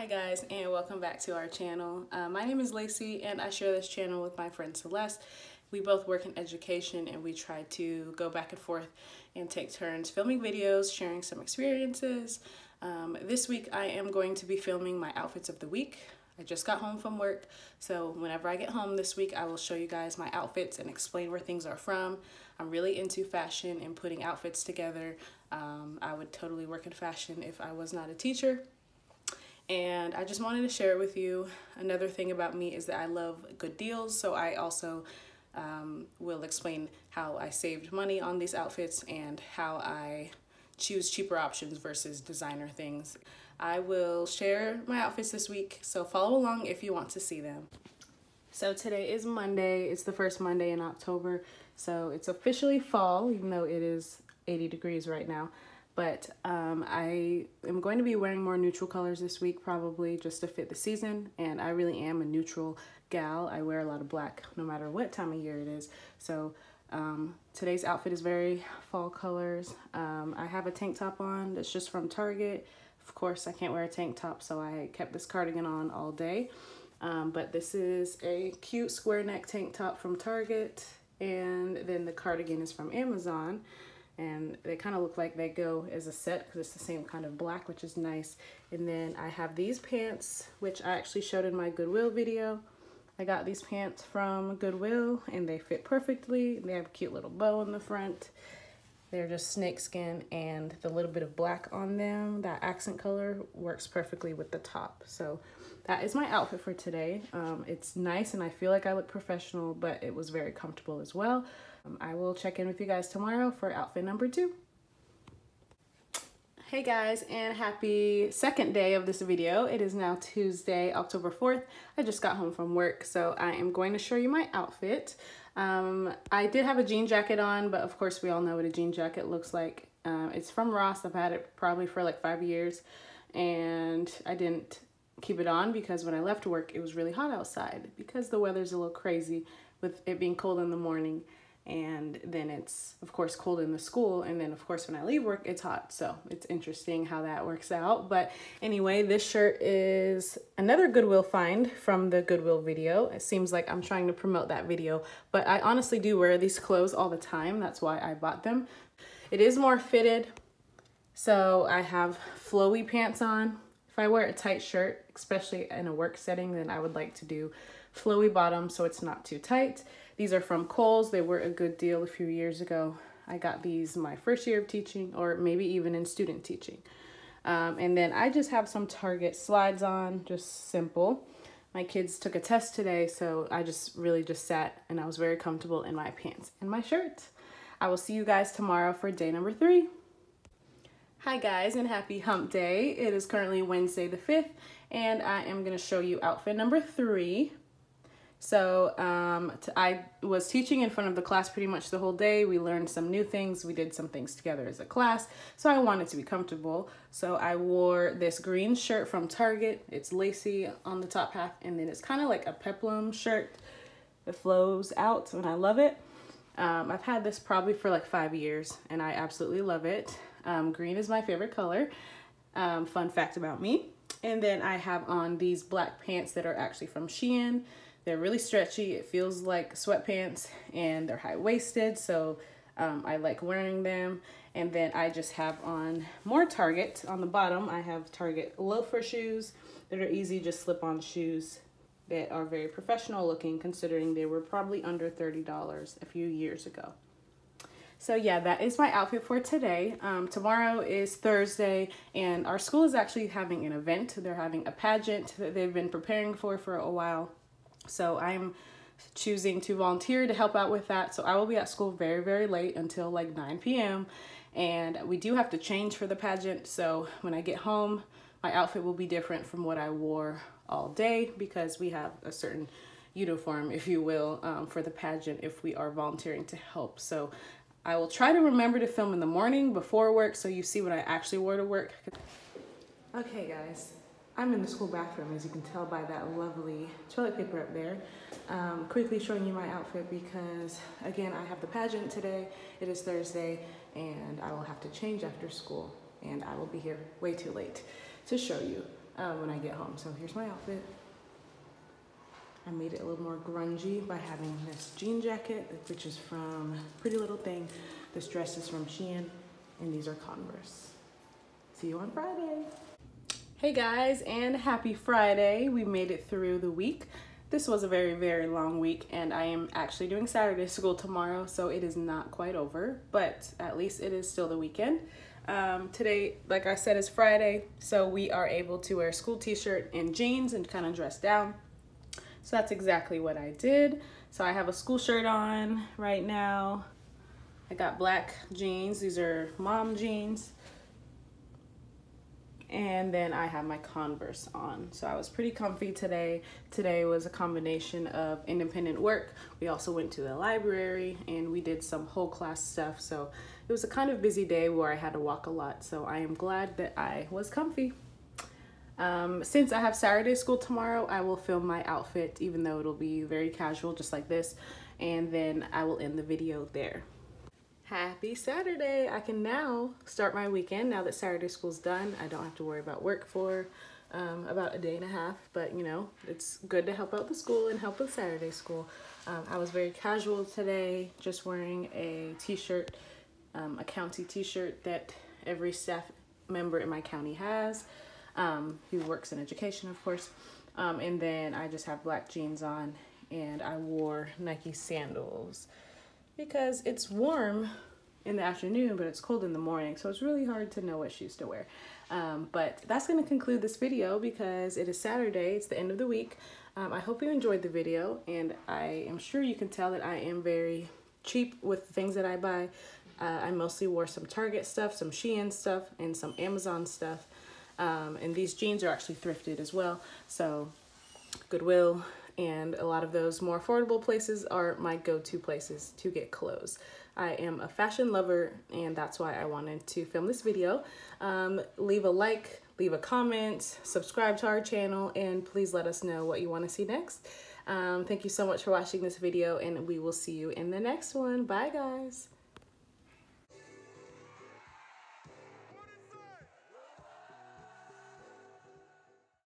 Hi guys and welcome back to our channel. Uh, my name is Lacey and I share this channel with my friend Celeste. We both work in education and we try to go back and forth and take turns filming videos, sharing some experiences. Um, this week I am going to be filming my outfits of the week. I just got home from work so whenever I get home this week I will show you guys my outfits and explain where things are from. I'm really into fashion and putting outfits together. Um, I would totally work in fashion if I was not a teacher and I just wanted to share it with you. Another thing about me is that I love good deals, so I also um, will explain how I saved money on these outfits and how I choose cheaper options versus designer things. I will share my outfits this week, so follow along if you want to see them. So today is Monday, it's the first Monday in October, so it's officially fall, even though it is 80 degrees right now but um, I am going to be wearing more neutral colors this week probably just to fit the season and I really am a neutral gal. I wear a lot of black no matter what time of year it is. So um, today's outfit is very fall colors. Um, I have a tank top on that's just from Target. Of course I can't wear a tank top so I kept this cardigan on all day. Um, but this is a cute square neck tank top from Target and then the cardigan is from Amazon and they kind of look like they go as a set because it's the same kind of black which is nice. And then I have these pants which I actually showed in my Goodwill video. I got these pants from Goodwill and they fit perfectly. They have a cute little bow in the front. They're just snakeskin and the little bit of black on them. That accent color works perfectly with the top. So that is my outfit for today um, it's nice and I feel like I look professional but it was very comfortable as well um, I will check in with you guys tomorrow for outfit number two. Hey guys and happy second day of this video. It is now Tuesday, October 4th. I just got home from work so I am going to show you my outfit. Um, I did have a jean jacket on but of course we all know what a jean jacket looks like. Uh, it's from Ross. I've had it probably for like five years and I didn't keep it on because when I left work it was really hot outside because the weather's a little crazy with it being cold in the morning. And then it's of course cold in the school. And then of course when I leave work it's hot. So it's interesting how that works out. But anyway this shirt is another Goodwill find from the Goodwill video. It seems like I'm trying to promote that video. But I honestly do wear these clothes all the time. That's why I bought them. It is more fitted. So I have flowy pants on I wear a tight shirt especially in a work setting then I would like to do flowy bottom so it's not too tight these are from Kohl's. They were a good deal a few years ago. I got these my first year of teaching or maybe even in student teaching. Um, and then I just have some Target slides on, just simple. My kids took a test today, so I just really just sat and I was very comfortable in my pants and my shirt. I will see you guys tomorrow for day number three. Hi guys and happy hump day. It is currently Wednesday the 5th and I am going to show you outfit number three. So um, I was teaching in front of the class pretty much the whole day. We learned some new things. We did some things together as a class. So I wanted to be comfortable. So I wore this green shirt from Target. It's lacy on the top half and then it's kind of like a peplum shirt. It flows out and I love it. Um, I've had this probably for like five years and I absolutely love it. Um, green is my favorite color. Um, fun fact about me. And then I have on these black pants that are actually from Shein. They're really stretchy. It feels like sweatpants and they're high-waisted. So um, I like wearing them. And then I just have on more Target. On the bottom, I have Target loafer shoes that are easy, just slip-on shoes that are very professional looking considering they were probably under $30 a few years ago. So yeah, that is my outfit for today. Um, tomorrow is Thursday and our school is actually having an event. They're having a pageant that they've been preparing for for a while. So I'm choosing to volunteer to help out with that. So I will be at school very, very late until like 9 p.m. And we do have to change for the pageant. So when I get home, my outfit will be different from what I wore all day because we have a certain uniform, if you will, um, for the pageant if we are volunteering to help. So I will try to remember to film in the morning before work so you see what I actually wore to work. Okay guys, I'm in the school bathroom, as you can tell by that lovely toilet paper up there. Um, quickly showing you my outfit because, again, I have the pageant today. It is Thursday, and I will have to change after school, and I will be here way too late to show you. um, when I get home. So here's my outfit. I made it a little more grungy by having this jean jacket, which is from Pretty Little Thing. This dress is from Shein, and these are Converse. See you on Friday. Hey guys, and happy Friday. We made it through the week. This was a very, very long week, and I am actually doing Saturday school tomorrow, so it is not quite over, but at least it is still the weekend. Um, today, like I said, is Friday, so we are able to wear school t-shirt and jeans and kind of dress down. So that's exactly what I did. So I have a school shirt on right now. I got black jeans. These are mom jeans. And then I have my Converse on. So I was pretty comfy today. Today was a combination of independent work. We also went to the library and we did some whole class stuff. So it was a kind of busy day where I had to walk a lot. So I am glad that I was comfy. Um, since I have Saturday school tomorrow, I will film my outfit, even though it'll be very casual, just like this. And then I will end the video there. Happy Saturday! I can now start my weekend now that Saturday school's done. I don't have to worry about work for um, about a day and a half, but you know, it's good to help out the school and help with Saturday school. Um, I was very casual today, just wearing a t-shirt, um, a county t-shirt that every staff member in my county has um, who works in education, of course. Um, and then I just have black jeans on and I wore Nike sandals because it's warm in the afternoon, but it's cold in the morning. So it's really hard to know what shoes to wear. Um, but that's going to conclude this video because it is Saturday. It's the end of the week. Um, I hope you enjoyed the video and I am sure you can tell that I am very cheap with the things that I buy. Uh, I mostly wore some Target stuff, some Shein stuff, and some Amazon stuff. Um, and these jeans are actually thrifted as well. So Goodwill and a lot of those more affordable places are my go-to places to get clothes. I am a fashion lover and that's why I wanted to film this video. Um, leave a like, leave a comment, subscribe to our channel, and please let us know what you want to see next. Um, thank you so much for watching this video and we will see you in the next one. Bye guys.